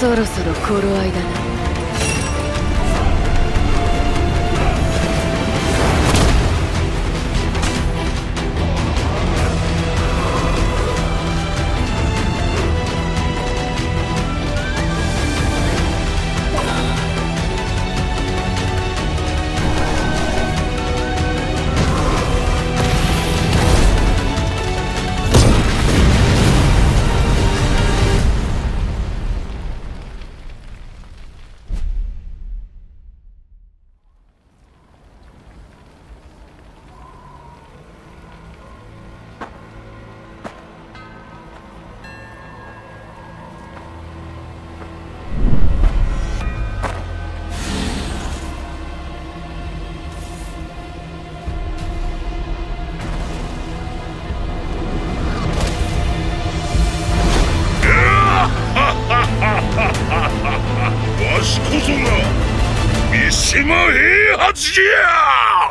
そろそろ頃合いだな。こそが三島平八じゃ。